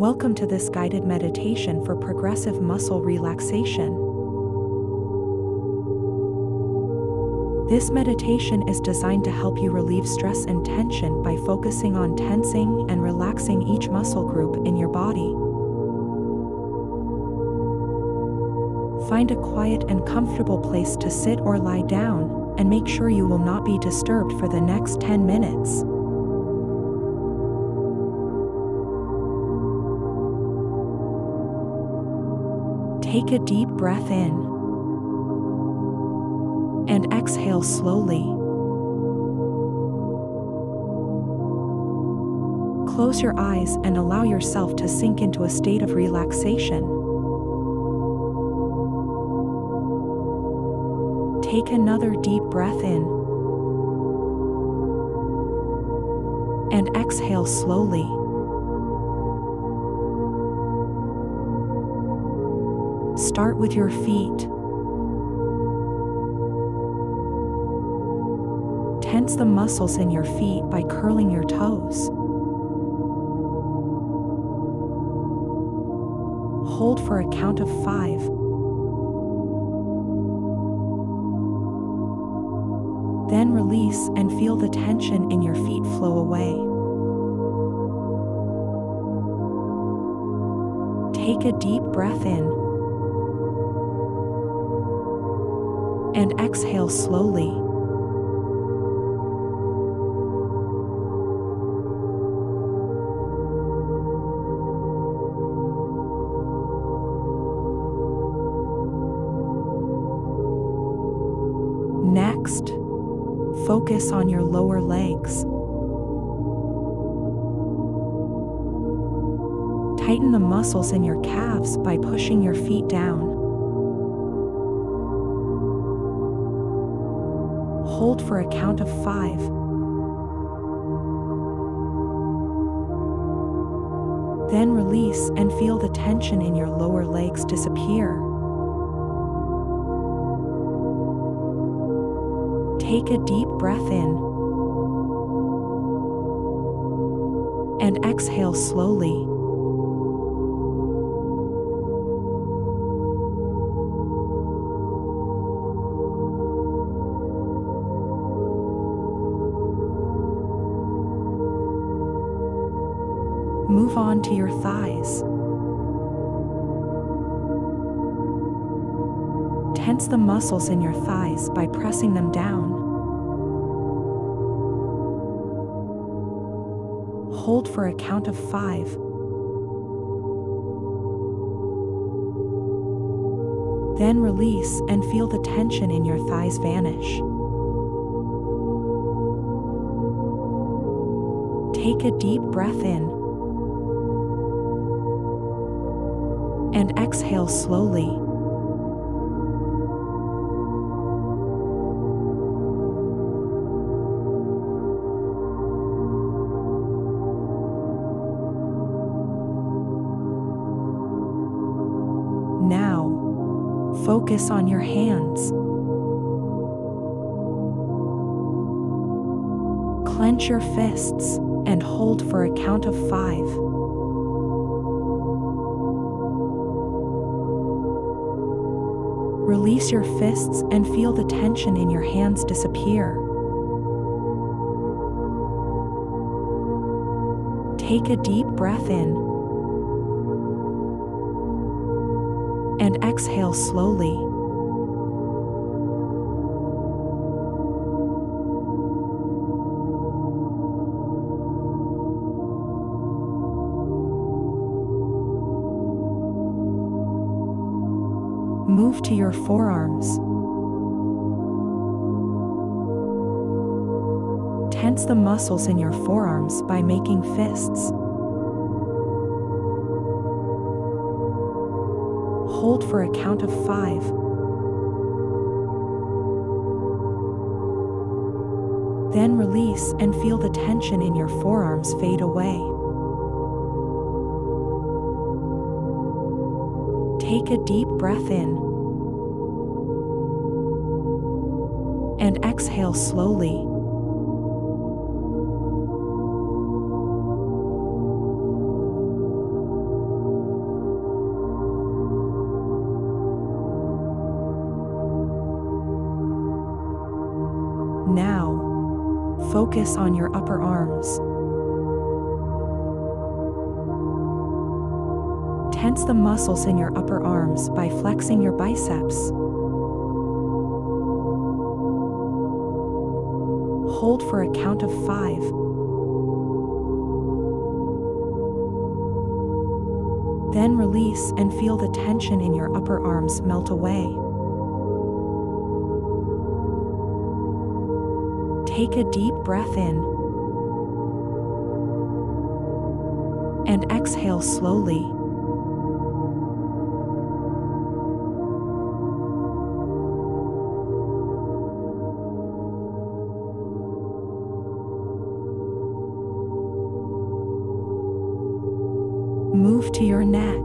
Welcome to this guided meditation for progressive muscle relaxation. This meditation is designed to help you relieve stress and tension by focusing on tensing and relaxing each muscle group in your body. Find a quiet and comfortable place to sit or lie down, and make sure you will not be disturbed for the next 10 minutes. Take a deep breath in and exhale slowly. Close your eyes and allow yourself to sink into a state of relaxation. Take another deep breath in and exhale slowly. Start with your feet. Tense the muscles in your feet by curling your toes. Hold for a count of five. Then release and feel the tension in your feet flow away. Take a deep breath in. And exhale slowly. Next, focus on your lower legs. Tighten the muscles in your calves by pushing your feet down. Hold for a count of five. Then release and feel the tension in your lower legs disappear. Take a deep breath in and exhale slowly. Move on to your thighs. Tense the muscles in your thighs by pressing them down. Hold for a count of five. Then release and feel the tension in your thighs vanish. Take a deep breath in and exhale slowly. Now, focus on your hands. Clench your fists and hold for a count of five. Release your fists and feel the tension in your hands disappear. Take a deep breath in and exhale slowly. Move to your forearms. Tense the muscles in your forearms by making fists. Hold for a count of five. Then release and feel the tension in your forearms fade away. take a deep breath in and exhale slowly. Now, focus on your upper arms. Tense the muscles in your upper arms by flexing your biceps. Hold for a count of five. Then release and feel the tension in your upper arms melt away. Take a deep breath in and exhale slowly. Move to your neck.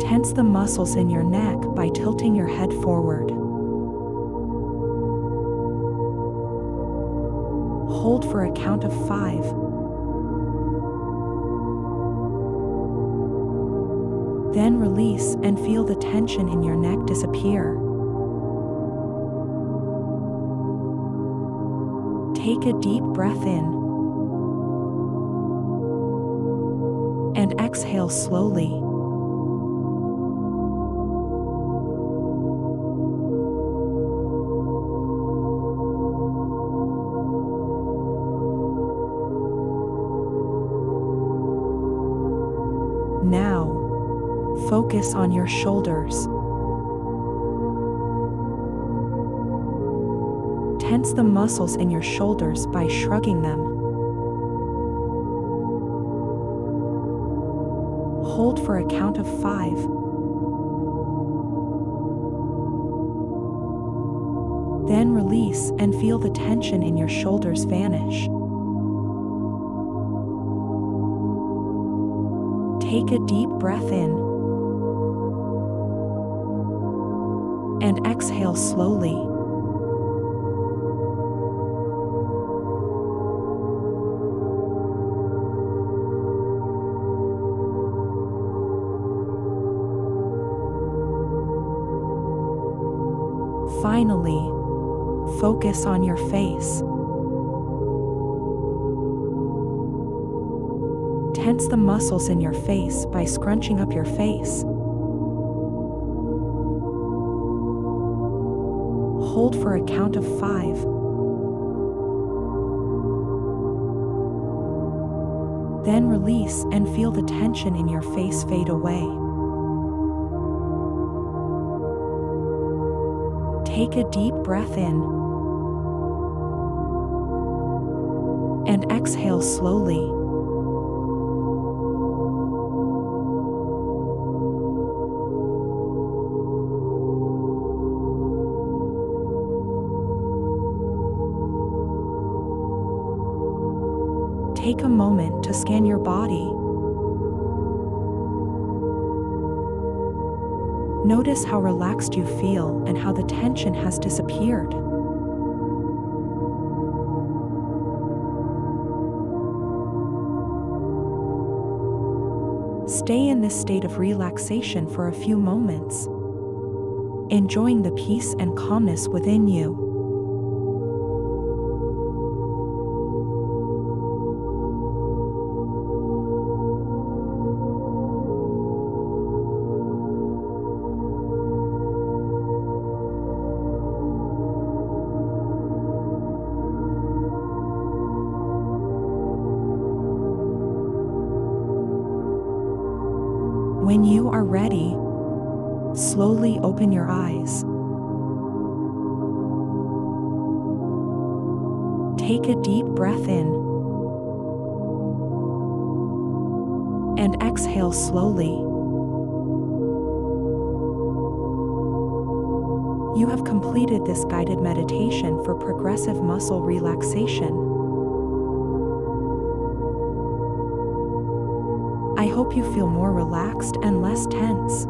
Tense the muscles in your neck by tilting your head forward. Hold for a count of five. Then release and feel the tension in your neck disappear. Take a deep breath in and exhale slowly. Now, focus on your shoulders. Tense the muscles in your shoulders by shrugging them. Hold for a count of five. Then release and feel the tension in your shoulders vanish. Take a deep breath in and exhale slowly. Finally, focus on your face. Tense the muscles in your face by scrunching up your face. Hold for a count of five. Then release and feel the tension in your face fade away. Take a deep breath in and exhale slowly. Take a moment to scan your body. Notice how relaxed you feel and how the tension has disappeared. Stay in this state of relaxation for a few moments, enjoying the peace and calmness within you. When you are ready, slowly open your eyes. Take a deep breath in and exhale slowly. You have completed this guided meditation for progressive muscle relaxation. Hope you feel more relaxed and less tense.